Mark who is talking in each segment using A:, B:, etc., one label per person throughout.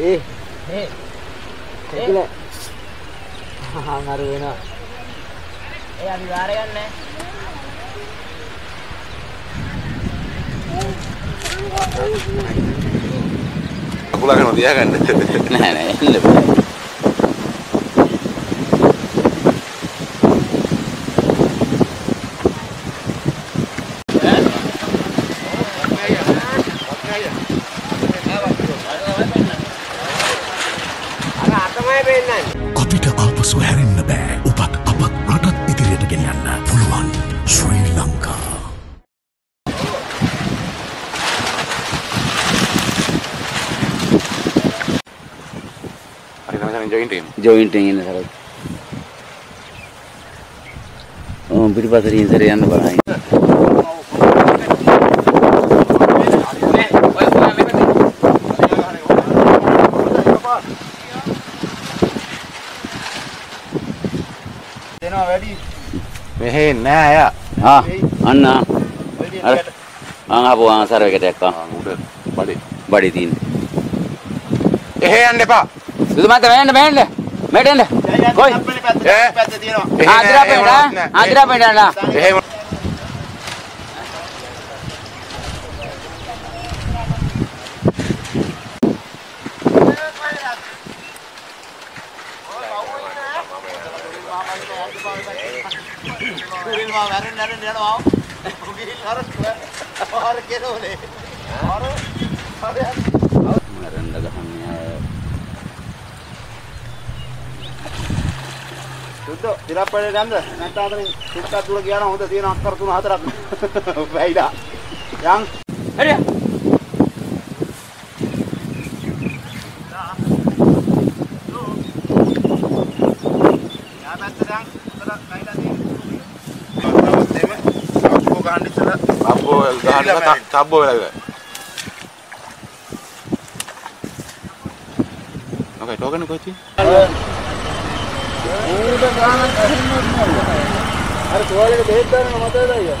A: ඒ ඒ ඒකල හා මරු වෙනවා
B: ඒ අපි වාර ගන්නෑ.
C: අකුලගෙන තියාගන්න.
D: නෑ නෑ එන්න බෑ.
E: ඉදිරියට ගෙනියන්න පුළුවන් ශ්‍රී ලංකා
C: හරි තමයි ජොයින්ට් එකෙන්.
D: ජොයින්ට් එකෙන් ඉන්න සරත්. ඔව් පිටිපස්සට ඉන්සරේ යන්න බලන්න.
A: දෙනවා වැඩි
C: මෙහෙ නෑ අය.
D: ආ අන්න. අර ආන් ආපු ආන් සර්වයකට එක්කා.
C: උඩ බඩේ.
D: බඩේ තියෙන.
C: එහෙ යන්න එපා.
D: සුදු මත වෙන්න වෙන්න. මෙහෙට එන්න. කොයි?
C: ඈ.
A: පැත්තේ තියෙනවා
D: ආදිරා
C: නෑ, එහෙ
D: පෙන්නා.
C: මොනවත් නෑ.
D: ආදිරා පෙන්නනා.
C: එහෙ මොන-
A: කුරිල් මා වැරෙන්න නැරෙන්න යනවා කුරිල් අර අර කෙරෝලේ අර
D: මරන්න ගහන්නේ අය.
A: සුද්දෝ ඉරප්පඩේ ගන්ද නැත්නම් අතරින් සුක්කා තුල ගියා නම් හොඳ තියෙන අක්කර තුන හතරක් වැයිලා යන්
D: හරිය.
A: ගහන්න
C: තබ්බෝ වෙලා ඉවරයි. Okay, token කොච්චි?
A: ඌට ගානක් අහින්නත් නෑ අර තුවාලෙක බෙහෙත් දාන්න මතකද අයියා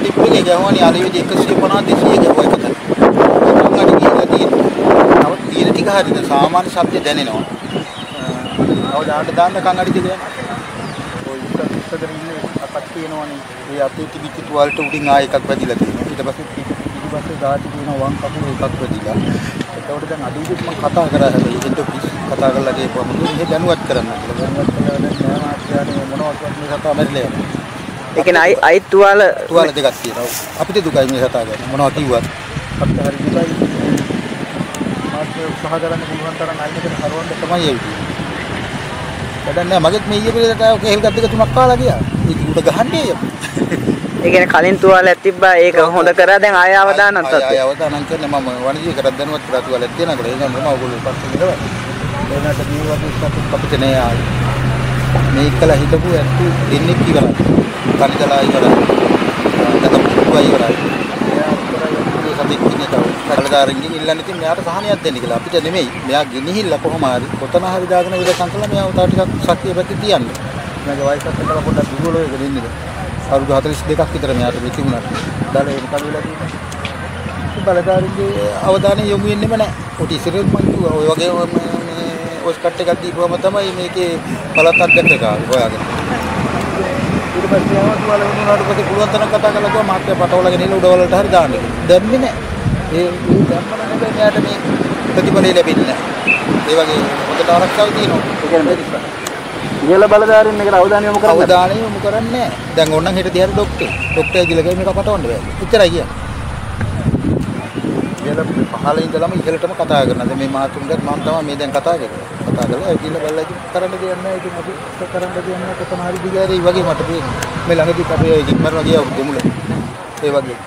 A: ටිප් එකේ ගහුවානේ අර විදිහ 150 200 ගහුවා එකට. අංගඩි කියලා තියෙනවා. හරියද සාමාන්‍ය ශබ්ද දැනෙනවා. අව දාන්න දාන්න කංගඩි දෙක යනවා. ඔය ඉස්සර ඉස්සර ඉන්නේ අතක් තියෙනවනේ. ඒ අතේ තිබිච්ච තුවාලට උඩින් ආයෙ එකක් වැදිලා තියෙනවා. ඊට පස්සේ පිටිපස්සේ ගාටි තියෙන වම් කකුල එකක් වැදිලා. එතකොට දැන් අඩු විදිහට මම කතා කරා හැබැයි ඒකට කතා කරලා ගියපුවම මෙහෙ දැනුවත් කරන්න කියලා. දැනුවත් කළා දැන් නෑ මාත්‍යානේ මොනවද මේ කතා මැරිලා යනවා.
B: ඒ කියන්නේ අයි අයි තුවාල
A: තුවාල දෙකක් තියෙනවා. අපිට දුකයි මේ කතා කරන්නේ. මොනවා කිව්වත් අපිට හරි දුකයි. මේ උත්සාහ කරන්න පුළුවන් තරම් අයින් කරන හරවන්න තමයි ඒ නැහැ මගෙත් මේ ඊයේ පිළිදට ආව කේල් ගත් දෙක තුනක් කාලා ගියා. ඒක උඩ ගහන්නේ අයියෝ.
B: ඒ කියන්නේ කලින් තුවාලයක් තිබ්බා ඒක හොඳ කරා දැන් ආය අවදානක්
A: ආය
B: තත්ත්වය.
A: අවදානම් කියන්නේ මම වණිජය කරත් දැනුවත් කරා තුවාලයක් තියෙනවා කියලා. ඒක නම් ඔයගොල්ලෝ පස්සේ ඉඳලා. මේ වගේ ස්ටාප් අපිට නෑ ආවේ. මේ කළා හිටපු ඇත්තු දෙන්නෙක් ඉවරයි. කනිදලා ඉවරයි. නැත්නම් පුරුවා ඉවරයි. එයා ඉවරයි සතෙක් ඉන්නේ තව. කඩදාරින්ගෙන් ඉල්ලන්නේ ඉතින් මෙයාට සහනයක් දෙන්න කියලා. අපිට නෙමෙයි. මෙයා ගෙනිහිල්ලා කොහොම හරි කොතන හරි දාගෙන විදකම් කළා මෙයා තව ටිකක් ශක්තිය පැත්තේ තියන්න. මගේ වයසත් එක්කලා පොඩ්ඩක් දුර්වල වෙගෙන ඉන්නේ. අවුරුදු 42ක් විතර මෙයාට මේ තිබුණා. දාලා ඒක කඩුවලා තියෙනවා. බලධාරීන්ගේ අවධානය යොමු වෙන්නෙම නැහැ. ඔටි ඉස්සරෙත් මං කිව්වා ඔය වගේ මේ පෝස්ට් කට් එකක් දීපුවම තමයි මේකේ බලත් අධ්‍යක්ෂ එක ආවේ හොයාගෙන. ඊට පස්සේ ආවා තුවාල වුණාට පස්සේ පුළුවන් තරම් කතා කරලා කිව්වා මාත්‍ය පටවලගෙන ඉන්න උඩවලට හරි දාන්න කියලා. දැම්මේ නැහැ. ඒ දැම්මම හැබැයි මෙයාට මේ ප්‍රතිඵලය ලැබෙන්නේ නැහැ. ඒ වගේ හොඳට ආරක්ෂාව තියෙනවා. ඒ කියන්නේ
F: ඉහළ බලධාරීන් එකට අවධානය යොමු කරන්න.
A: අවධානය යොමු කරන්නේ නැහැ. දැන් ඕනනම් හෙට දිහාට ડોක්ටර්. ડોක්ටර් කියලා ගිහින් මේක පටවන්න බෑ. එච්චරයි කියන්නේ. ඉහළ පහළ ඉඳලම ඉහළටම කතා කරනවා. දැන් මේ මහතුන්ගත් මම තමයි මේ දැන් කතා කරන්නේ. කතා කරලා ඒ කියලා බැලලා ඉතින් කරන්න දෙයක් නැහැ. ඉතින් අපි කරන්න දෙයක් නැහැ. කොතන හරි දිගාරේ වගේ මට පේන්නේ. මේ ළඟදී අපේ ජිම්මර් වගේ අවුරුදු මුල. ඒ වගේ.